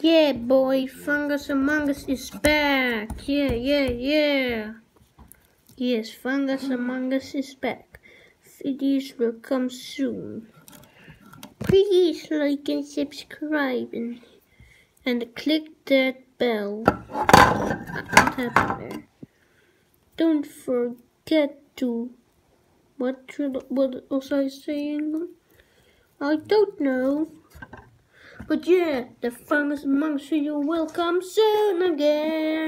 Yeah, boy, Fungus Among Us is back. Yeah, yeah, yeah. Yes, Fungus Among Us is back. Videos will come soon. Please like and subscribe and, and click that bell. Don't forget to what should, what was I saying? I don't know. But yeah, the Fungus Among Us will come soon again.